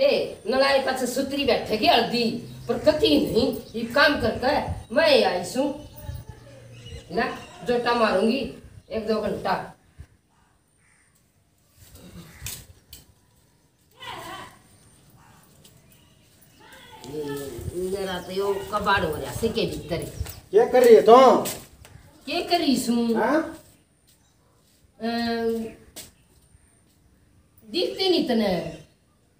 ए नलाए पाछे सुतरी बैठेगी हल्दी? पर कति नहीं ये काम करके मैं आई सू ना जोटा मारूँगी एक दो घंटा। मेरा तो यो कबाड़ हो रहा सिके भीतर। क्या कर रही है तो? के करी सू हाँ? दिखते नहीं तने। है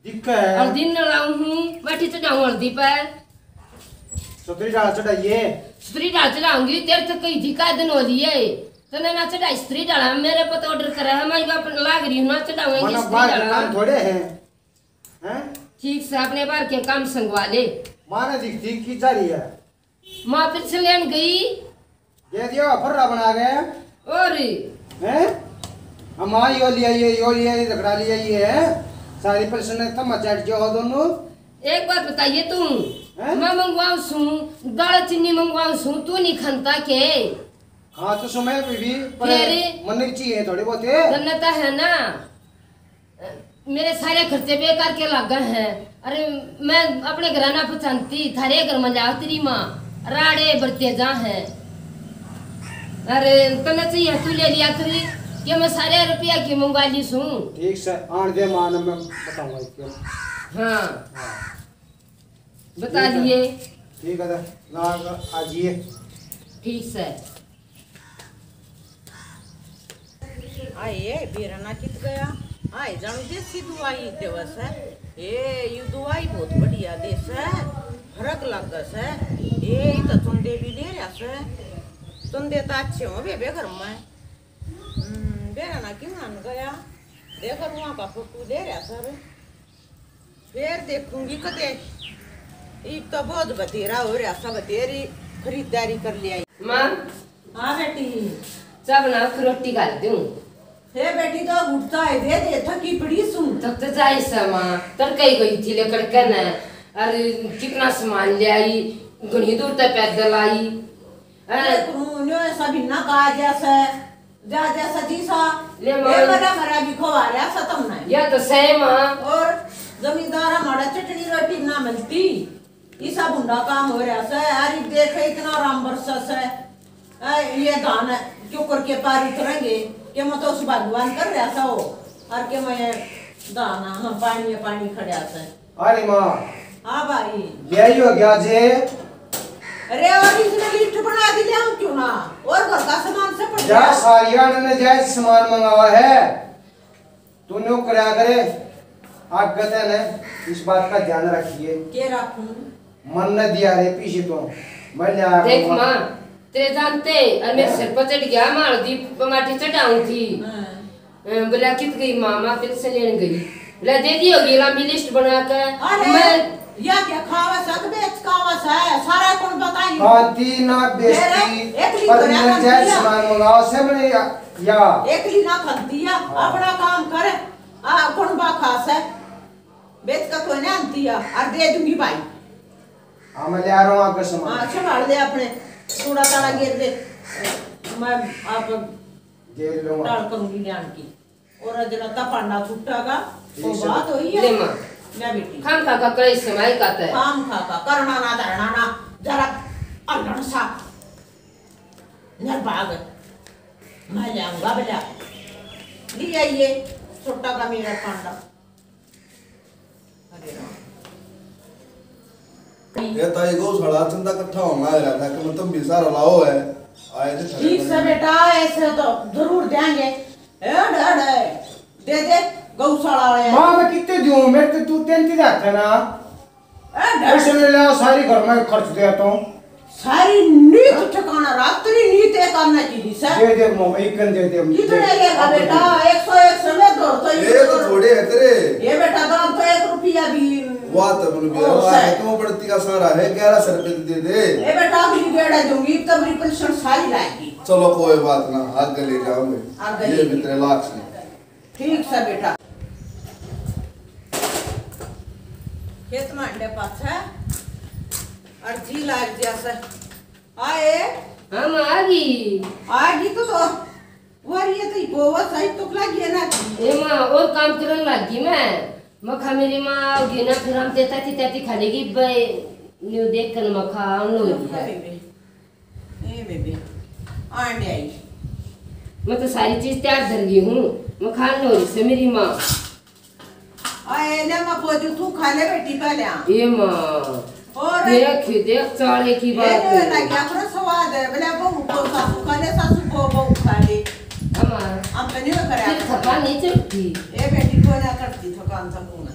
हल्दी न लाऊं हूँ बैठी चढ़ाऊं हल्दी पर। सुतरी डाल चढ़ाइए। स्त्री डाल चढ़ाऊँगी देर तक कहीं दिखा दिन हो रही है। तने ना चढ़ाई स्त्री डाला मेरे पता ऑर्डर करा है मैं बाप लाग रही हूँ ना चढ़ाऊँगी स्त्री डाला। थोड़े हैं। हैं? ठीक से अपने बार के काम संगवा ले। माने दिख दिख की जा रही है। माँ फिर से लेन गई? ये दिया फर्रा बना गए और? हैं? हमारी यो लिया ये यो लिया ये झगड़ा लिया ये है। सारी प्रश्न दोनों। एक बात बताइए तुम मैं मंगवाऊ सू चीनी मंगवाऊ सू तू नहीं खनता के? हाँ तो समय पे भी तेरे? मन की चाहिए थोड़े बहुत धन्यता है ना? मेरे सारे खर्चे बेकार के लग गए हैं। अरे मैं अपने घराना पहचानती थारे घर में जाओ तेरी माँ। राड़े बरते जा हैं। अरे तने चाहिए तू ले लिया करी। कि मैं सारे रुपया की मंगा ली सू ठीक से आन दे मान मैं बताऊँगा इसको हाँ। हाँ। बता दिए। ठीक है ना आजिए। ठीक से आए बीरना कित गया? आए जानो देसी दवाई देवस है ए यू दवाई बहुत बढ़िया देस है फरक लगस है ए तो तुंदे भी दे रहा से तुंदे तो अच्छे हो बेबे घर में। बीरना क्यों गया देखो वहाँ का फ़ोटो दे रहा सर फिर देखूँगी कदे एक तो बहुत बतेरा हो रहा सब तेरी खरीदारी कर लिया माँ हाँ बेटी बना के रोटी खा दूँ हे बेटी तो उठता है दे दे थकी पड़ी सुन तब तो जाए सा माँ तड़कई गई थी लेकर के न अरे कितना सामान ले आई घनी दूर तक पैदल आई अरे सभी ना कहा जैसे जा जैसा ले बड़ा मरा भी खवा रहा सा या तो सही माँ और जमींदार हमारा चटनी रोटी ना मिलती। ईसा बुंडा काम हो रहा से अरे देखे इतना राम बरसस है। ये धान क्यों करके पार उतरेंगे। कि मैं तो उस भगवान कर रहा था वो। और के मैं दाना हम पानी में पानी खड़ा से अरे माँ। हाँ भाई। आई हो गया जे अरे इसने लिस्ट बना दी हम क्यों ना? और घर का सामान से पड़ जा गया। ने जाए सामान मंगावा है। तू नो करा करे। आप कहते ने इस बात का ध्यान रखिए। के रखूँ? मन न दिया रे पीछे तो। मैं ले आया देख। माँ तेरे जानते और मेरे सिर पर चढ़ गया माँ हल्दी माटी चढ़ाऊं थी। हाँ। बोला कित गई माँ? माँ फिर से लेने गई। बोला दे दी होगी लंबी लिस्ट बना कर मैं या क्या खावा सक बेच खावा सा सारा कौन बताई। खाती ना बेचती पर है सामान मंगाओ से बने या, या। एक ना खंती है। अपना काम करे। आ कौन बा खास? है बेच का कोई ना अंती है और दे दूँगी भाई हाँ मैं ले आ रहा हूँ आपका हाँ सामान संभाल दे अपने। थोड़ा ताड़ा गिर दे मैं आप दे लूँगा। डाल करूँगी ध्यान की और अजनता पांडा छुट्टागा वो बात हुई ले है माँ बेटी खाम खा का कड़ाई समय काता है काम खाका करना ना धरना ना। जरा अल्लड़ सा। निर्भाग मैं जाऊँगा बेटा ले आइए छोटा का मेरा पांडा अरे राम। ये ताई गौशाला चंदा इकट्ठा होना है रहता कि मतलब भी सारा लाओ है। आए थे ठीक से बेटा ऐसे तो ज़रूर देंगे। दे दे। गौशाला वाले माँ मैं कितने दूँ मेरे तो तू तेंती जाता है ना। ले सारी घर में खर्च दिया तो सारी नीत ठिकाना रात्रि नीत एक करना चाहिए सर। दे दे मो एक कन दे दे। कितने लेगा बेटा? एक सौ एक सौ में दो तो ये तो थोड़े है तेरे। ये बेटा दाम तो एक रुपया भी। वाह तो बोल भी वाह है तो पड़ती का सारा है? 11 रुपए दे दे। ये बेटा अगली गेड़ा दूँगी। तब मेरी पेंशन सारी लाएगी। चलो कोई बात ना। आगे ले जाओगे। ये ले। भी तेरे लाख से। ठीक से बेटा। खेत मांडे पास है अर्जी लाग जैसे। आए? हम आ गई। आगी तो तो। वर ये तो गोवा सही तो लगी है ना ए माँ और काम करने लगी मैं। मखा मेरी माँ आओगी ना फिर हम देता थी त्याती खालेगी बे न्यू देख कर मखा लोग है ए बेबी आंडे आई। मैं तो सारी चीज़ तैयार कर ली हूँ। मखा लोरी से मेरी माँ। तू की को को तो ए बेटी को ना करती थकान थकून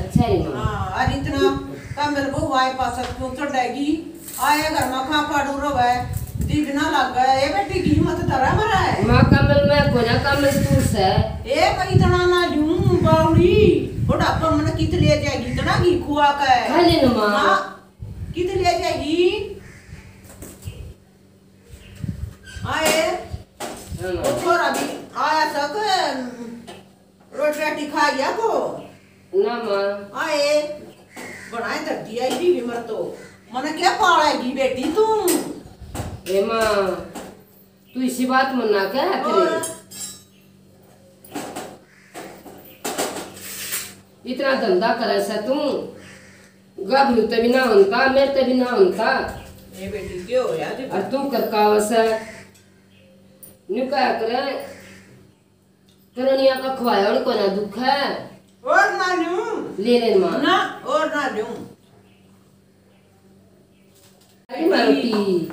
अच्छा ही माँ हाँ और इतना कम मेरे बहू आए पास क्यों चढ़ेगी आए घर में खा पाड़ू रवे दीप ना लग ए बेटी की हिम्मत धरा मरा है माँ कमल में कोना कमल तू से ए मैं इतना ना लूँ बावड़ी. बुढ़ापा मन कित ले जाएगी? इतना घी खुआ के खा ले ना माँ। हाँ, कित ले जाएगी? आए। हाँ, वो थोड़ा भी आया सक रोटी राटी खा गया को? ना माँ। आए। बनाए धर दिया ही भी मर तो। मन क्या पालेगी बेटी तू ए माँ तू इसी बात मना क्या और करे इतना धंधा करे से तू गबलू तभी ना होता मेरे तभी ना होता। और तू कर कावस है? न्यू क्या करे करनिया का खवाया और दुख है? और ना लूँ। ले ले माँ। ना और ना लूँ।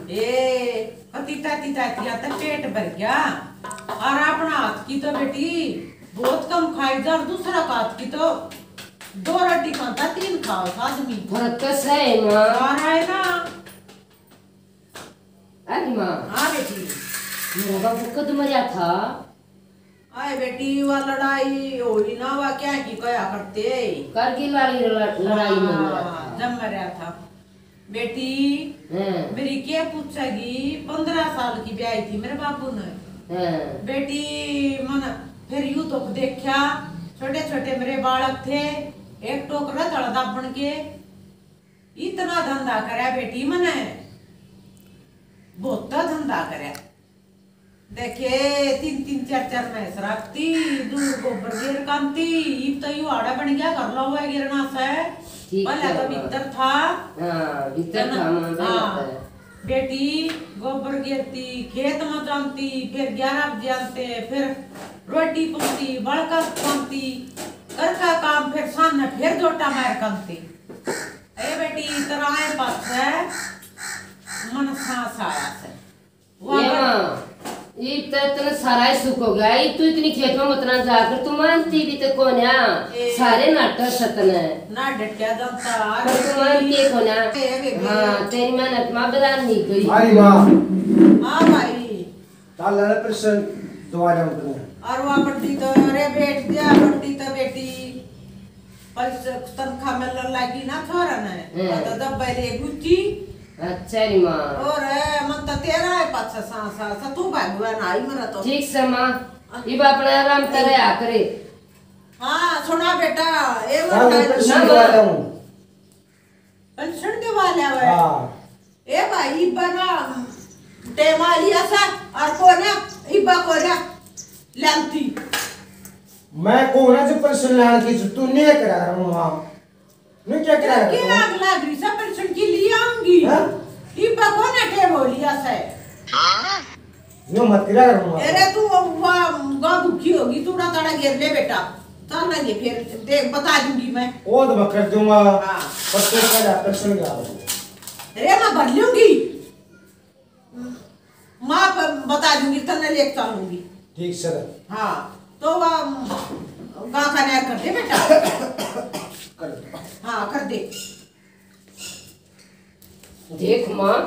ए तीता तो पेट भर गया। और अपना हाथ की तो बेटी बहुत कम खाई जा और दूसरा हाथ की तो। दो रोटी खाता तीन खाओ आदमी फ़र्क कैसा है माँ। और है ना। अरे माँ। हाँ बेटी। मेरा बाबू कद मरा था। आए बेटी वह लड़ाई होई ना वह क्या की कया करते। करगिल वाली लड़ाई में मरा हाँ, था जब मरा था। बेटी हाँ, मेरी क्या पूछेगी? पंद्रह साल की ब्याही थी मेरे बाबू ने। हाँ, बेटी मन फिर यूँ तो देखा छोटे छोटे मेरे बालक थे। एक टोकरा तड़दा बन के इतना धंधा करे बेटी मने बहुत धंधा करे। देखे तीन तीन चार चार भैंस रखती दूध गोबर गिर कांती इब तो यू आड़ा बन गया कर लो हुआ गिरना से पहले तो। भीतर था। हाँ, भीतर था हाँ। बेटी गोबर गिरती खेत में जानती फिर ग्यारह बजे आते फिर रोटी पुसती बड़का पकती घर का काम फिर सामने फिर जोटा मार कंती ए बेटी तरह आए पास है मन सांस आया से ये पर- माँ ये तो इतना सारा ही सुख हो गया। ये तू इतनी खेत में उतना जाकर तू मानती भी तो कौन है? सारे नाटक सतन है। ना डटिया जानता पर तू मानती कौन है। हाँ तेरी मेहनत माँ बरान नहीं गई। हमारी माँ। हाँ भाई। ताल लड़े प्रश्न दुआ जाऊँ तुम्हें और वहाँ बंटी तो अरे बेट दिया बंटी तो बेटी। पैसे तनख्वाह में लगी ना छोरा ने। हम्म। तो दब बैले गुच्ची। अच्छा री माँ। और मन तो तेरा है पाछा सांस सा तू भगवान आई मरा तो। ठीक से माँ। ये अपना आराम करे आ करे हाँ सुना बेटा ए ताल लड़े मन प्रश्न दुआ जाऊँ पेंशन के वाले है। हाँ। ए भाई बना टेमा लिया सा और कोने इबा कोने लंती मैं कोना से प्रश्न लाने की जो तू नहीं करा रहा हूँ माँ? नहीं क्या करा के रहा आग लाग रही सब पेंशन की लिया आऊँगी? हाँ? इबा कोने टेमो लिया सा? नो मत करा रहा हूँ अरे तू वहाँ गा भूखी होगी तू ना तड़ा गिर ले बेटा। चल ना ये फिर देख बता दूँगी मैं। वो तो मैं। कर दूँगा हाँ। पर तू क्या प्रश्न क्या अरे मैं भर लूँगी। माँ बता दूँगी तन्ने लेके चलूँगी ठीक सर। हाँ तो वह गा का न्याय कर दे बेटा। कर दो। हाँ कर दे। देख माँ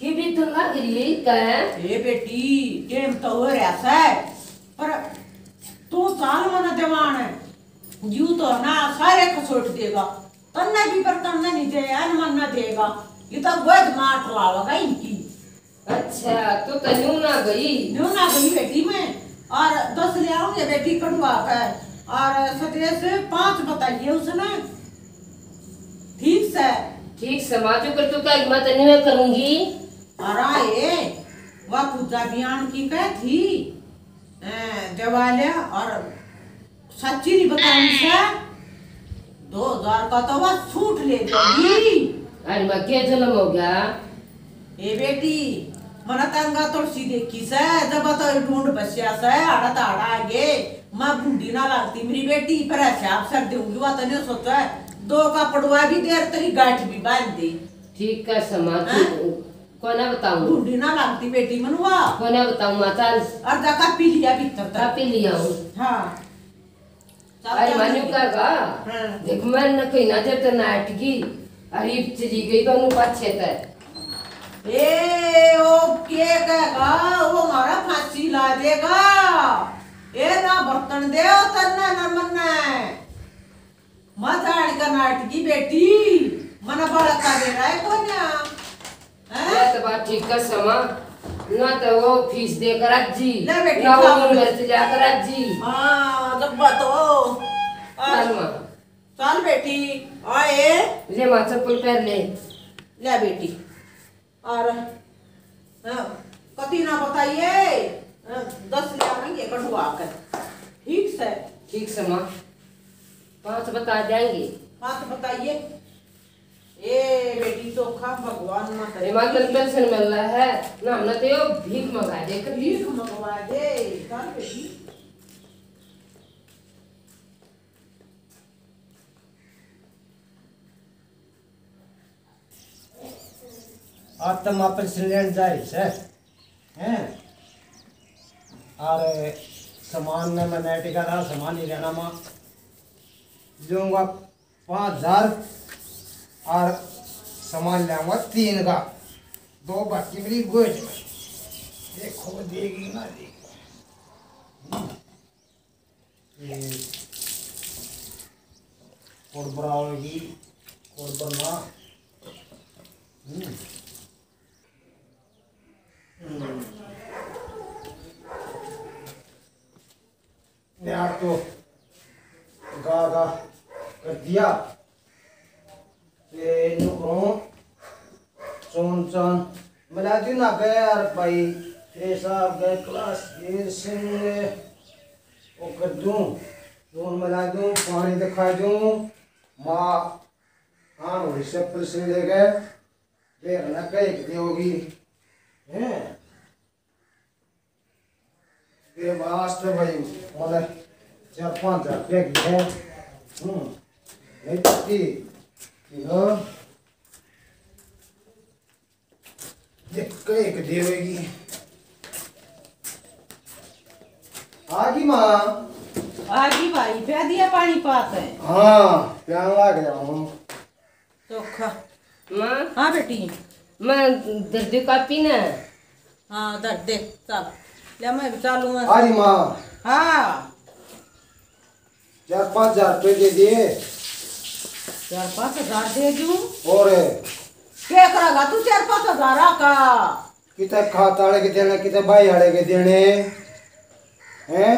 कि भी तो लग रही है। ए बेटी टेम तो हो रहा है पर तू साल मन जवान है। यू तो ना सारे खसोट देगा तन्ने भी पर तन्ने नहीं दे मन न देगा। ये तो बहुत मार लावेगा इनकी। अच्छा तो तन्यू ना गई न्यू ना गई बेटी में। और दस ले आऊँगे बेटी कटवा कर और सत्रह से पाँच बताइए उसने। ठीक से? ठीक समाज कर तू क्या मैं तन्यू में करूँगी? और आए वह पूजा बयान की कह थी। देवालय और सच्ची नहीं बताऊँ से दो हज़ार का तो बस छूट ले देगी अरे माँ क्या जन्म हो गया? ए बेटी मना तंगा तुलसी देखी से जब तो ढूंढ बसिया से आड़ा ताड़ा आगे। माँ बूढ़ी ना लगती मेरी बेटी पर ऐसे आप सर दूँगी वो तो नहीं सोचा। है दो का पड़वा भी देर तेरी गांठ भी बाँध दी। ठीक है समा हाँ? कोना बताऊँ? बूढ़ी ना लगती बेटी मनुआ कोना बताऊँ माता? अर्धा का पी लिया भीतर तक। कापी लिया हूँ। हाँ। अरे मान्यू का का हाँ। देख मैं न कहीं ना जब तो नाटकी अरे चली गई तो उनको अच्छे थे ए ओ के कहेगा? वो हमारा फांसी ला देगा। ए ना बर्तन दे तन्ना न मन्ना मजाड़ का नाटकी बेटी। मना बड़का दे रहा है कोन्या। हैं? ये तो बात ठीक है समा ना तो वो फ़ीस दे कर जी ले बेटी, ना वो। यूनिवर्सिटी जाकर जी हाँ जब बात हो चल माँ। चल बेटी आए। ले माँ चप्पल पहन ले। ले बेटी। और हाँ, कति ना बताइए दस ले आएँगे कटवा कर ठीक से? ठीक से माँ। पाँच बता जाएँगे। बात बताइए। ए बेटी तो खा भगवान ना अरे माँ कल पेंशन मिल रहा है। ना हमने तो भीख मंगा दे कर भीख मंगवा दे चल बेटी। आज तो माँ प्रेसिडेंट जाए से हैं? और सामान में मैंने टिका रहा सामान ही रहना माँ। लूँगा पाँच हज़ार और सामान लाऊँगा तीन का। दो बाकी मेरी गोज में। देखो, देगी ना देगी ये कोडबरा होगी कोडबर तो गा गा कर दिया। ना गए यार भाई। ये साहब गए क्लास ये वो कर मिला दूँ, पानी दिखा दूँ। माँ हाँ वही से ले गए। देर न कहीं होगी। हैं ये वास्ते भाई मतलब चार पाँच हज़ार रुपया की है हम्म नहीं पत्ती किलो ये कई के देवेगी आगी माँ आगी भाई पे दिया पानी पात है हाँ प्यान लाग जाऊँ तो खा माँ हाँ बेटी मैं दर्द कापी ना हाँ। दर दे चल। ले मैं चालू हूँ माँ। हाँ। चार पाँच हज़ार रुपये दे दिए। चार पाँच हज़ार दे दूँ? और क्या करेगा तू चार पाँच हज़ार का? कितने खाता वाले के देने कितने भाई वाले के देने? हैं?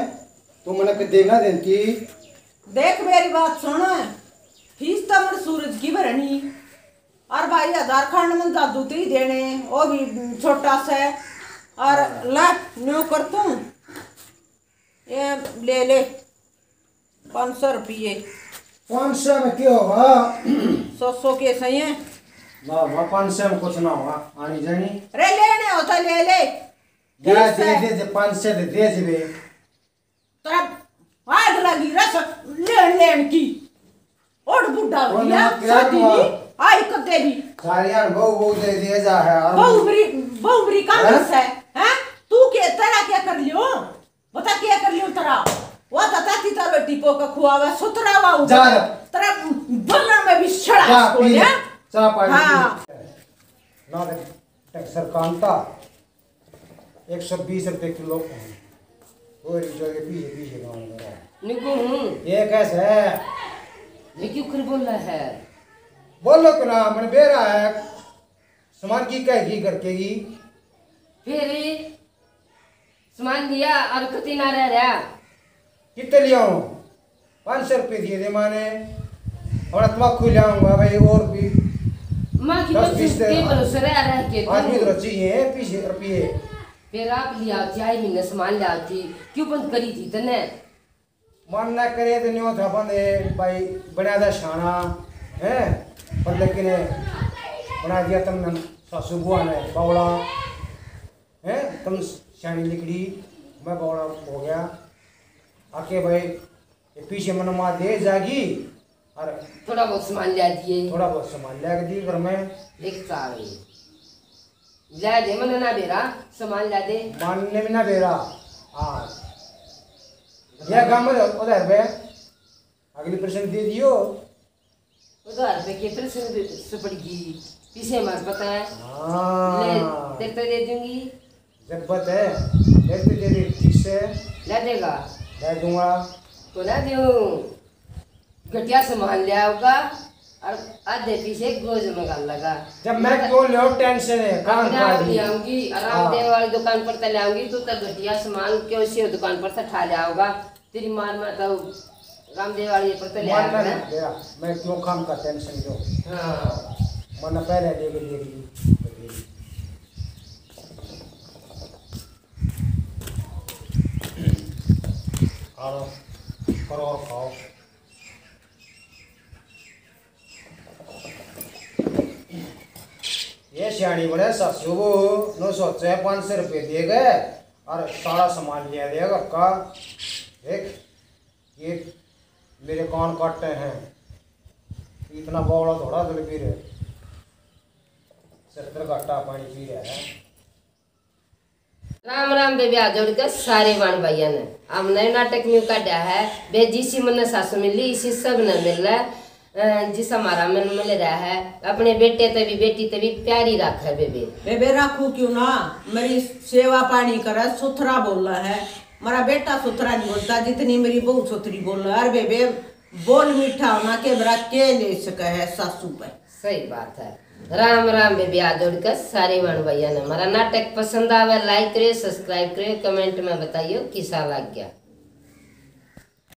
तू मैंने के देना देती। देख मेरी बात सुन। फ़ीस तो मन सूरज की भरनी। और भाई आधार कार्ड में जादू तो ही देने वो भी छोटा सा और ला न्यू कर तू। ये ले ले पाँच सौ रुपये। पाँच सौ में क्या होगा? सौ सौ के सही है। बाबा पाँच सौ में कुछ ना होगा। आनी जानी। अरे लेने होता ले ले। दे दे दे पाँच सौ दे दे दे तोरा आग लगी रस लेन लेन की। और बुढ़ा हो गया शादी नहीं, आई कदे भी सारी यार बहु बहु दे दिए जा है और बहुबरी बहुबरी का हैं? है हैं? तू के तेरा क्या कर लियो? बता क्या कर लियो तेरा? वो बता ती तारो टिपो का खुआवा सुतरा वा जा। तेरा बल्ला में भी छड़ा जा ले। हैं? चाह पानी हाँ। ना दे टैक्सर कांता एक सौ बीस रुपये किलो और जो ये पीछे पीछे गाँव में रहा है। निको हूँ ये कैसे है? ये क्यों कर बोल रहा है? बोलो कि ना मैंने बेरा है। सामान की कहेगी करके की फिर सामान दिया और कति ना रह रहा। कितने लिया हूँ? पाँच सौ रुपये दिए थे माने। और तम्बाकू ले आऊँगा भाई और भी। माँ की बीस दे- के भरोसे रह रहा के आज भी तू। तो चाहिए पीछे रुपये। फिर आप लिया चाय महीने सामान ले आती क्यों बंद करी थी तने? मन ना करे तो न्यो था बंदे भाई बना दा शाना है? पर लेकिन बना दिया तुमने सासू बुआ ने बावड़ा है? तुम शानी निकली मैं बावड़ा हो गया। आके भाई ये पीछे मन माँ दे जागी। और थोड़ा बहुत सामान ले दिए थोड़ा बहुत सामान ले के दी घर में। एक साल ले दे मन ना बेरा सामान ला दे मानने में ना रहा हाँ। यह काम उधर पे अगली प्रश्न दे दियो। उधार पे के पीछे हमारे पता है। ले हाँ तो दे दूँगी। जब्बत है दे दे दे दे ठीक से। ले देगा। दे दूँगा। तो ना दूँ घटिया सामान ले आओगा और आधे पीछे गोज में लगा। जब मैं क्यों लो टेंशन है काम कर ले आऊँगी आराम दे वाली दुकान पर तो ले आऊँगी तू तो घटिया सामान क्यों से दुकान पर से ठा ले तेरी मान में तो पहले ले के दे दी खाओ करो खाओ। ये सियाणी बड़े सासू को नो सोचे पाँच सौ रुपये दे गए और सारा सामान लिया देगा का देख ये मेरे कान काटते हैं। इतना बौड़ा थोड़ा दिल पी रहे सत्तर घाटा पानी पी रहा है। राम राम बेबी आ जोड़ के सारे वाण भैया ने। अब नए नाटक में काटा है। बे जिसी मन सासू मिली इसी सबने मिल। रहा है जिस हमारा मन मिल रहा है। अपने बेटे तभी बेटी तभी प्यारी रख है बेबी। बेबे राखू क्यों ना? मेरी सेवा पानी करे सुथरा बोला है। मेरा बेटा सुथरा नहीं बोलता जितनी मेरी बहू सुथरी बोल अरे बेबे बोल मीठा होना के बरा के ले सके है सासू पे सही बात है राम राम बेबी आ जोड़ कर सारे वाण भैया ने हमारा नाटक पसंद आवे लाइक करे सब्सक्राइब करे कमेंट में बताइयो किसा लग गया